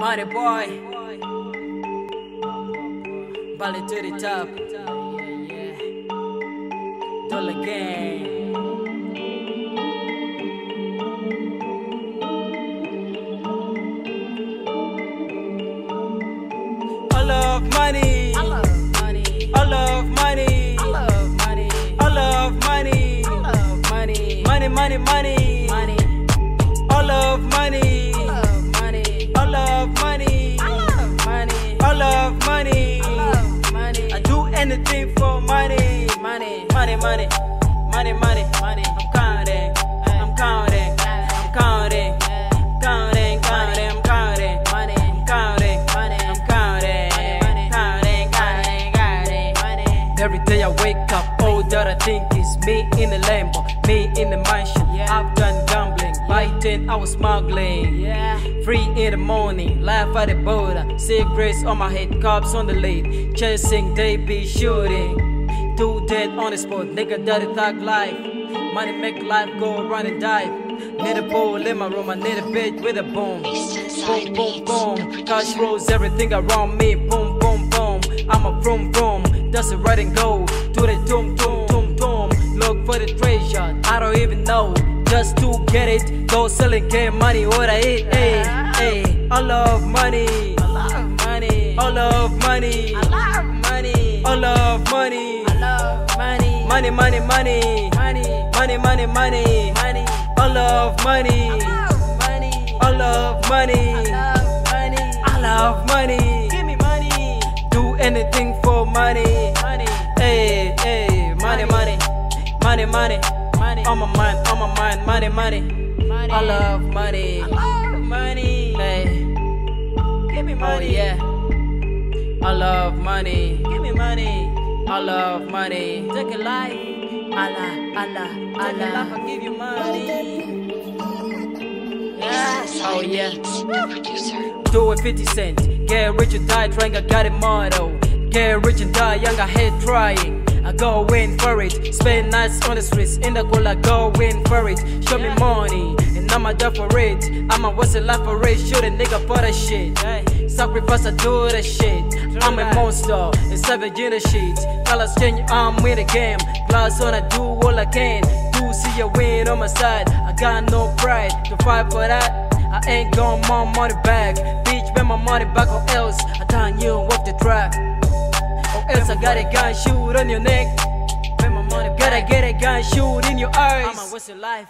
Money boy, Mbale to the top. Dollar gang. I love money. I love money. I love money. I love money. I love money. I love money. Money, money, money. Money. I love money. Money. I money. I do anything for money. Money. Money, money, money, money, money. I'm counting, I'm counting, I'm counting, counting, counting, I'm counting, Money. counting, Money. I'm counting, Money. counting, counting, counting. Money. Every day I wake up, all that I think is me in the Lambo, me in the mansion. Yeah. I've done biting, I was smuggling. Yeah. Free in the morning, life at the border, cigarettes on my head, cops on the lead, chasing, they be shooting. Two dead on the spot, nigga, dirty thug life. Money make life go run and dive. Need a bowl in my room, I need a bed with a boom. Boom, boom, boom. Cash rolls everything around me. Boom, boom, boom. I'm a vroom, vroom. That's a right and go. To the doom, doom, doom, doom. Look for the treasure. I don't even know. Just to get it. Go selling, get money, what I eat. Hey, hey. I love money. I love money. I love money. I love money. I love money. I love money. Money, money, money. Money. Money, money, money. Money. I love money. Love money. I love money. Love money. I love money. Give me money. Do anything for money. Money. Hey, hey, money, money, money, money. Money. On my mind, on my mind, money, money. Money. I love money. I love money. Hey, Give me oh money. yeah. I love money. Give me money. I love money. Take a life. Allah, Allah, Allah. Take a life. Allah. I give you money. Yes. Oh yeah. producer. Do it 50 cent. Get rich or die trying, I got a motto. Get rich and die young, I hate trying. I go in for it. Spend nights on the streets, in the cold, I go in for it. Show me money, and I'ma die for it. I'ma what's a life for it? Shoot a nigga for that shit. Sacrifice, I do that shit. I'm a monster, a savage in the shit. Colors change, I'm in the game. Glass on, I do all I can. Do see a win on my side. I got no pride to fight for that. I ain't going my money back. Bitch, pay my money back or else I turn you off the track. I got a gun shoot on your neck. Pay my money Gotta get a gun shoot in your eyes. I'ma waste your life.